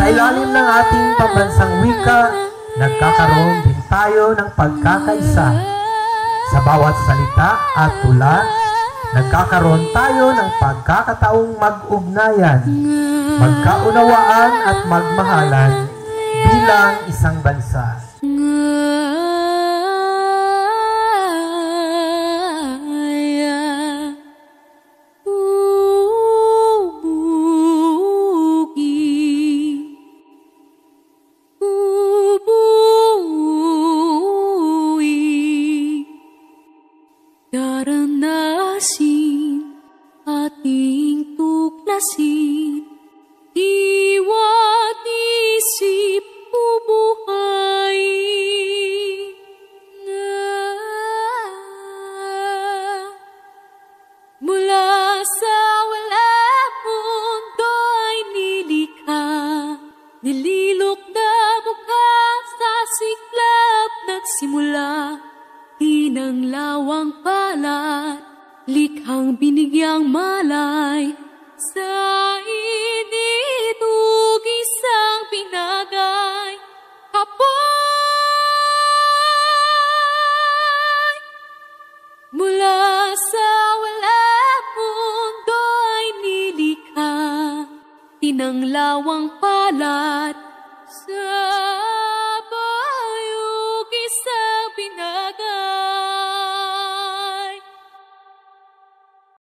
Sa ilalim ng ating pambansang wika, nagkakaroon din tayo ng pagkakaisa. Sa bawat salita at tula, nagkakaroon tayo ng pagkakataong mag-ugnayan, magkaunawaan at magmahalan bilang isang bansa. Daranasin ating tuklasin. Iwat isip ubuhay Mula sa wala mundo ay nilikha. Nililok na mukha sa siklap nagsimula Tinang lawang palat Likhang binigyang malay. Sa init ug isang pinagay Kapoy Mula sa wala mundo ay nilikha Tinang lawang palat sa